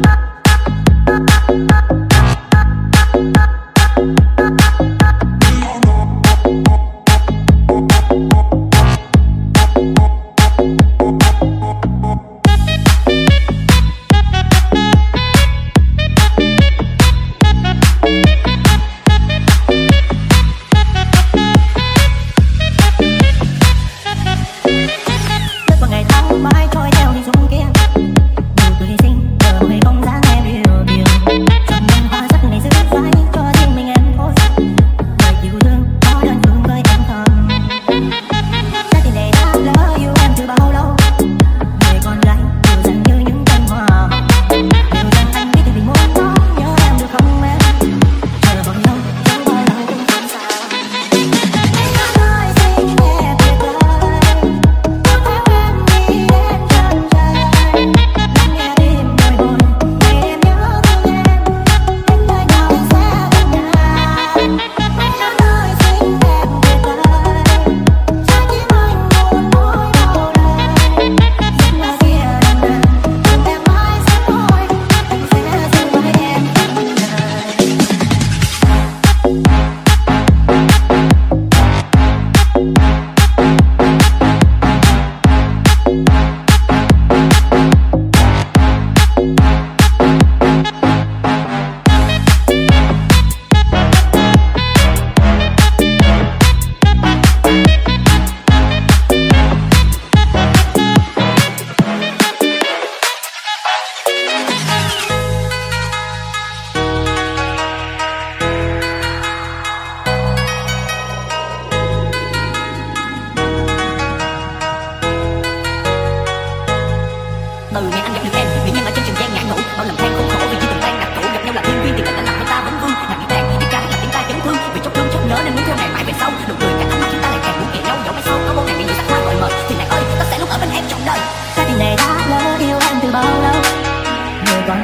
Bye.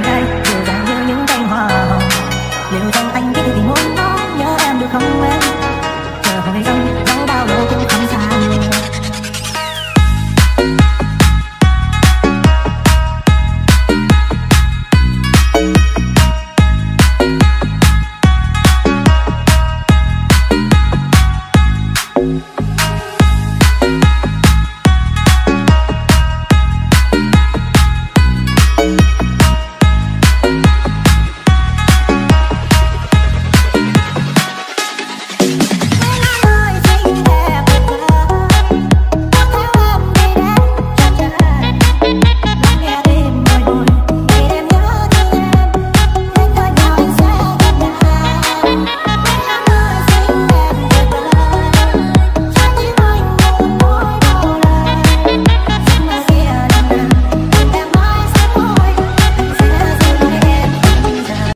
vàng tay đều như những cánh hoa hồng liệu rằng anh biết thì muốn nói nhớ em được không em?